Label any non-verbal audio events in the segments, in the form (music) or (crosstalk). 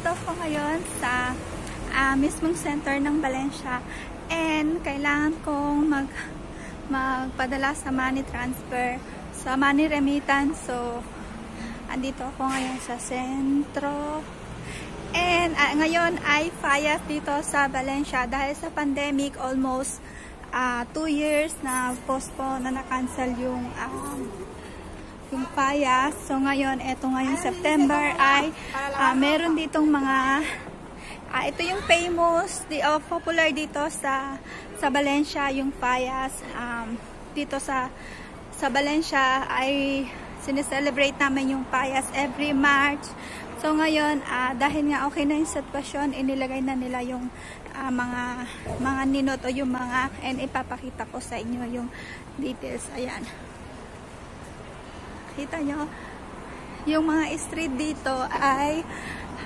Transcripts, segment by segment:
nandito ako ngayon sa uh, mismong center ng Valencia. And kailangan kong mag magpadala sa money transfer sa money remittance. So andito ako ngayon sa sentro. And uh, ngayon ay FIAS dito sa Valencia dahil sa pandemic almost 2 uh, years na postpone na na-cancel yung um, yung payas. So ngayon, eto ngayon September ay uh, meron ditong mga uh, ito yung famous, the uh, popular dito sa sa Valencia yung payas. Um, dito sa sa Valencia ay sineselebrate namin yung payas every March. So ngayon, uh, dahil nga okay na yung sitwasyon, inilagay na nila yung uh, mga mga ninot o yung mga and ipapakita ko sa inyo yung details. Ayan. Kita nyo, yung mga street dito ay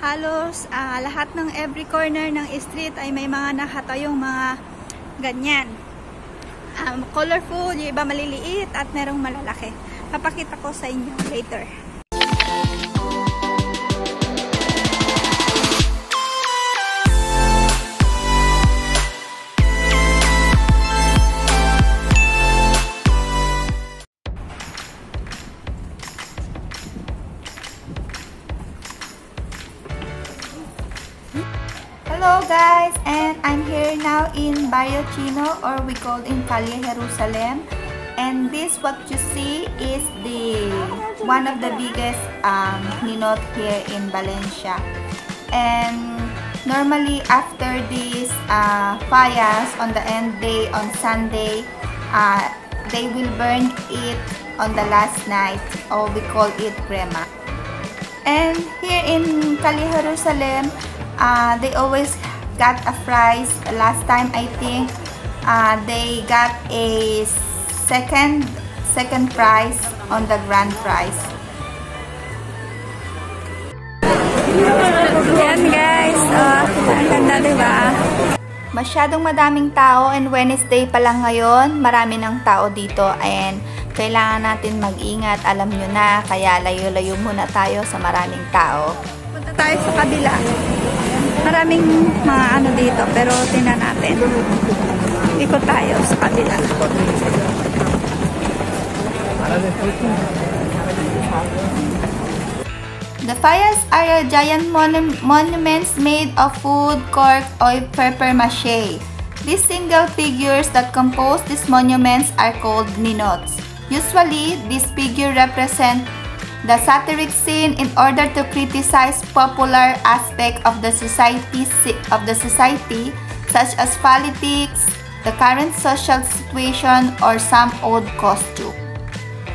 halos uh, lahat ng every corner ng street ay may mga nakatayong mga ganyan. Um, colorful, yung iba maliliit at merong malalaki. Papakita ko sa inyo later. Chino or we call in Calle Jerusalem. And this what you see is the one of the biggest um, ninot here in Valencia. And normally after this uh, fires on the end day on Sunday, uh, they will burn it on the last night or we call it crema. And here in Calle Jerusalem, uh, they always got a prize last time I think. Uh, they got a second second prize on the grand prize. Yan guys. Uh, ang ganda diba? Masyadong madaming tao and Wednesday pa lang ngayon marami ng tao dito. And kailangan natin mag-ingat. Alam nyo na kaya layo-layo muna tayo sa maraming tao. Punta tayo sa kabila Maraming mga ano dito, pero tingnan natin. Ikot tayo sa kabila. The fires are giant monu monuments made of wood, cork, or paper mache. These single figures that compose these monuments are called ninots. Usually, these figures represent the satiric scene in order to criticize popular aspect of the society of the society such as politics, the current social situation, or some old costume.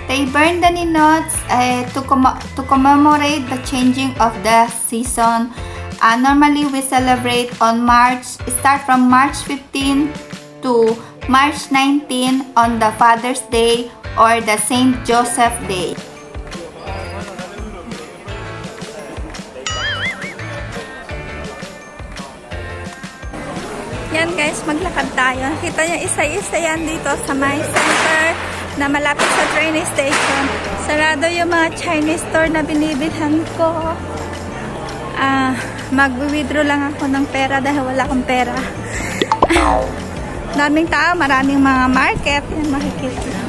They burn the ninots uh, to, com to commemorate the changing of the season. Uh, normally, we celebrate on March, start from March 15 to March 19 on the Father's Day or the Saint Joseph Day. Yan guys, maglakad tayo. Kita niyo isa-isa yan dito sa my center na malapit sa train station. Sarado yung mga Chinese store na binibilhan ko. Ah, mag-withdraw lang ako ng pera dahil wala akong pera. (laughs) Daming tao, maraming mga market. Yan makikita.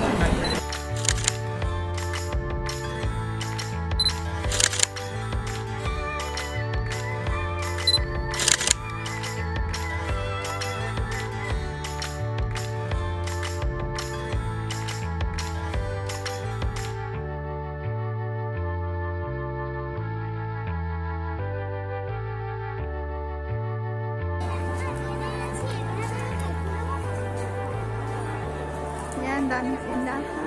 Yan, daming tindahan.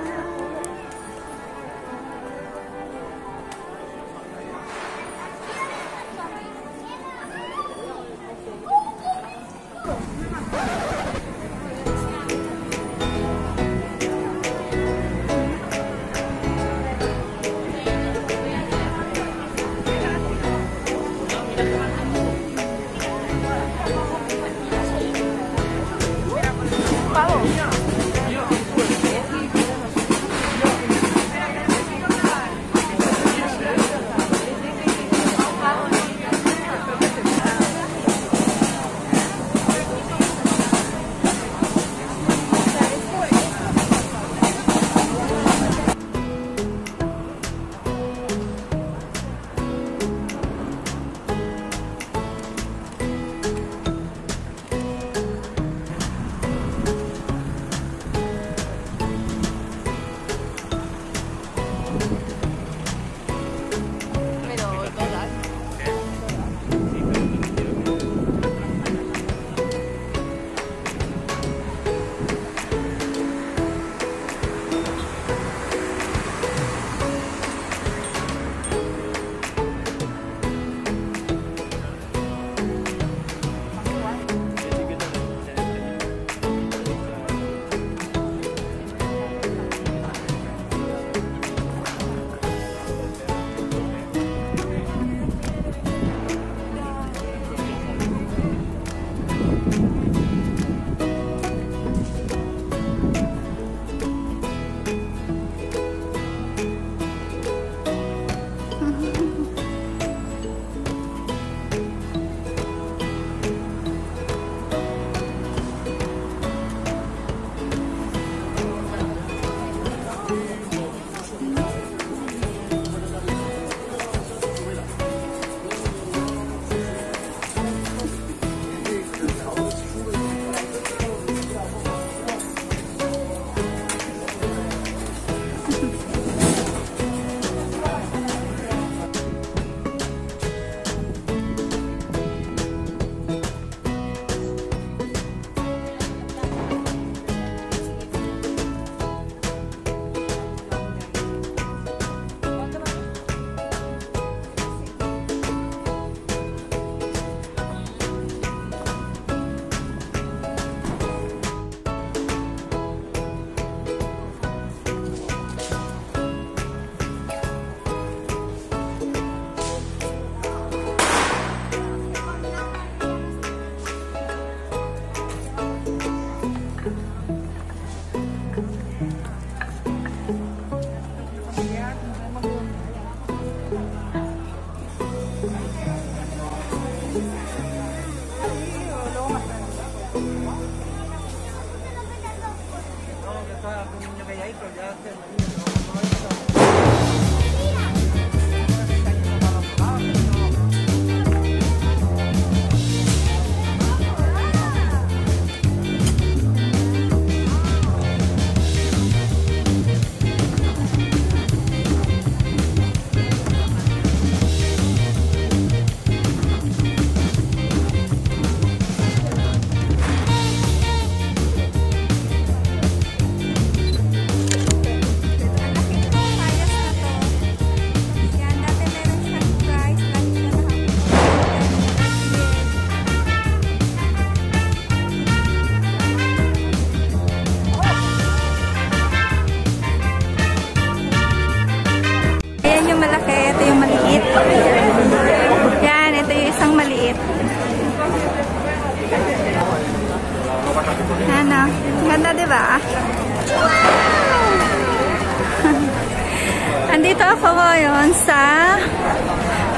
Tara. (laughs) Andito ako ngayon sa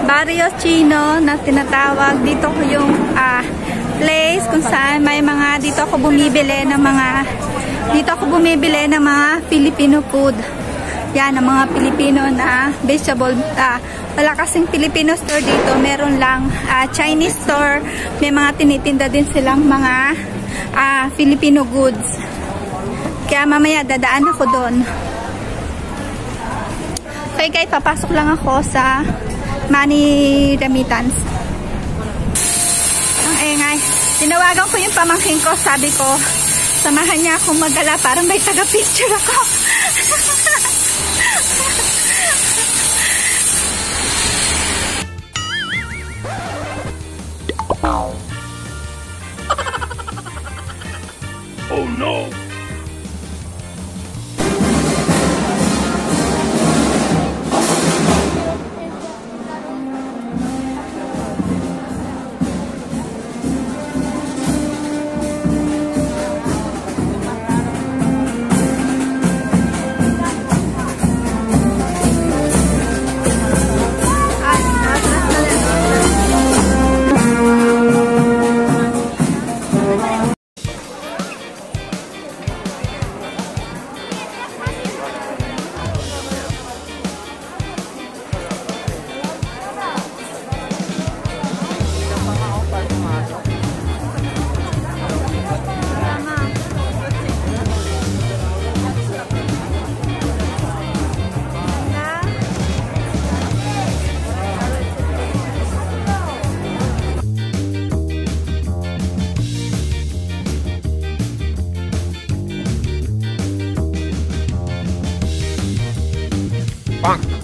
Barrio Chino na tinatawag. Dito ko yung ah, place kung saan may mga, dito ako bumibili ng mga, dito ako bumibili ng mga Filipino food. Yan, ng mga Pilipino na vegetable. ah, wala kasing Filipino store dito. Meron lang ah, Chinese store. May mga tinitinda din silang mga ah, Filipino goods. Kaya mamaya dadaan ako doon. Okay guys, papasok lang ako sa money remittance. Ang engay. Tinawagan ko yung pamangking ko. Sabi ko, samahan niya akong magala para may taga-picture ako. (laughs) Bonk!